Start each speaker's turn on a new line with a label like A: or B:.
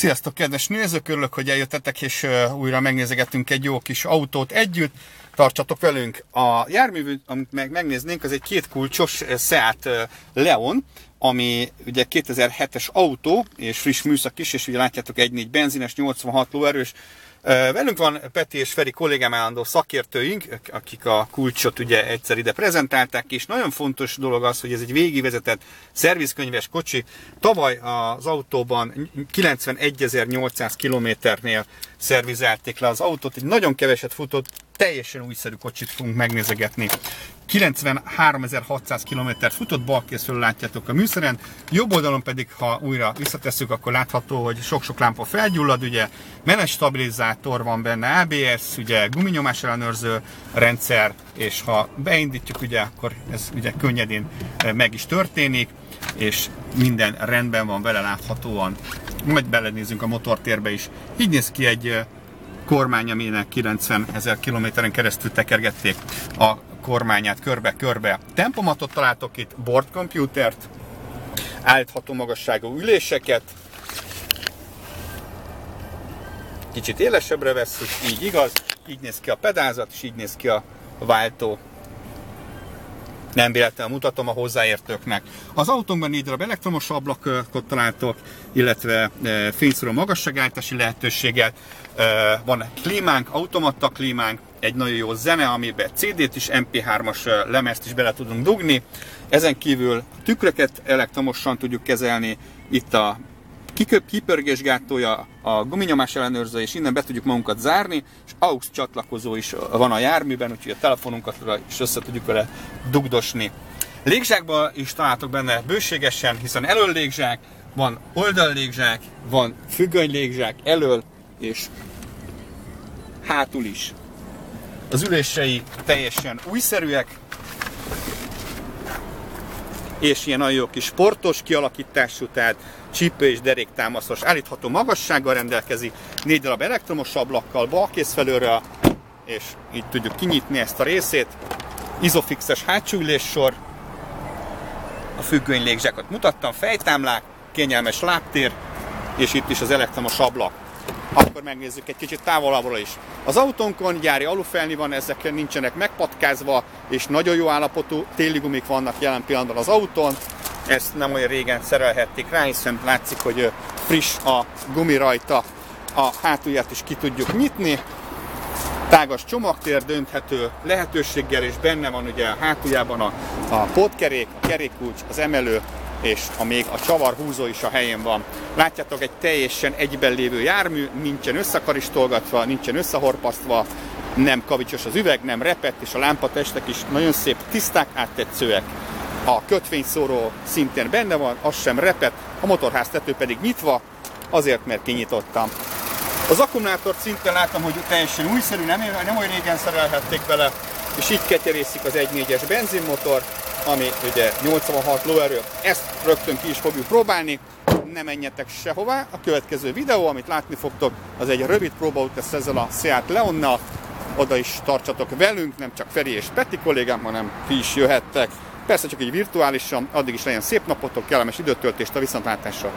A: Sziasztok, kedves nézők! Örülök, hogy eljöttetek, és újra megnézegetünk egy jó kis autót együtt. Tartsatok velünk! A jármű, amit meg megnéznénk, az egy két kulcsos Seat Leon, ami ugye 2007-es autó, és friss műszak is, és ugye látjátok 1.4 benzines, 86 lóerős, Velünk van Peti és Feri kollégám állandó szakértőink, akik a kulcsot ugye egyszer ide prezentálták, és nagyon fontos dolog az, hogy ez egy végivezetett szervizkönyves kocsi. Tavaly az autóban 91.800 kilométernél szervizelték le az autót, egy nagyon keveset futott, teljesen újszerű kocsit fogunk megnézegetni. 93.600 km futott, bal készről látjátok a műszeren, jobb oldalon pedig, ha újra visszatesszük, akkor látható, hogy sok-sok lámpa felgyullad, ugye menes stabilizátor van benne, ABS, ugye guminyomás ellenőrző rendszer, és ha beindítjuk, ugye, akkor ez ugye könnyedén eh, meg is történik, és minden rendben van vele láthatóan. Majd belenézünk a motortérbe is. Így néz ki egy eh, kormány, aminek 90 ezer kilométeren keresztül tekergették a kormányát körbe-körbe. Tempomatot találtok itt, bordcomputert, állítható magasságú üléseket, kicsit élesebbre vesszük, így igaz, így néz ki a pedázat, és így néz ki a váltó. Nem véletlenül mutatom a hozzáértőknek. Az autónkban négy darab elektromos ablakot találtok, illetve e, fényszóró magasságállítási lehetőséget. E, van klímánk, automata klímánk, egy nagyon jó zene, amiben CD-t is, MP3-as lemezt is bele tudunk dugni. Ezen kívül tükröket elektromosan tudjuk kezelni, itt a kiköp, kipörgésgátója, a guminyomás ellenőrző, és innen be tudjuk magunkat zárni, és AUX csatlakozó is van a járműben, úgyhogy a telefonunkat is össze tudjuk vele dugdosni. Légzsákban is találtok benne bőségesen, hiszen elől légzsák, van oldal légzsák, van függöny légzsák elől, és hátul is. Az ülései teljesen újszerűek, és ilyen nagyon jó kis sportos kialakítású, tehát csípő és deréktámaszos. Állítható magassággal rendelkezik, négy darab elektromos ablakkal balkész felőről, és így tudjuk kinyitni ezt a részét. Izofixes hátsó üléssor, a függöny légzsákat mutattam, fejtámlák, kényelmes lábtér, és itt is az elektromos ablak akkor megnézzük egy kicsit távolabbról is. Az autónkon gyári alufelni van, ezek nincsenek megpatkázva, és nagyon jó állapotú téli gumik vannak jelen pillanatban az autón. Ezt nem olyan régen szerelhették rá, hiszen látszik, hogy friss a gumi rajta. A hátulját is ki tudjuk nyitni. Tágas csomagtér dönthető lehetőséggel, és benne van ugye a hátuljában a, a potkerék, a kerékkulcs, az emelő, és a még a csavar húzó is a helyén van. Látjátok, egy teljesen egyben lévő jármű, nincsen összekaristolgatva, nincsen összehorpasztva, nem kavicsos az üveg, nem repett, és a lámpatestek is nagyon szép, tiszták, áttetszőek. A kötvényszóró szintén benne van, az sem repett, a motorház tető pedig nyitva, azért, mert kinyitottam. Az akkumulátort szintén láttam, hogy teljesen újszerű, nem, nem olyan régen szerelhették vele, és így ketyerészik az 1.4-es benzinmotor, ami ugye 86 lóerő. Ezt rögtön ki is fogjuk próbálni, ne menjetek sehová. A következő videó, amit látni fogtok, az egy rövid próbaút lesz ezzel a Seat Leonnal. Oda is tartsatok velünk, nem csak Feri és Peti kollégám, hanem ti is jöhettek. Persze csak egy virtuálisan, addig is legyen szép napotok, kellemes időtöltést a viszontlátásra.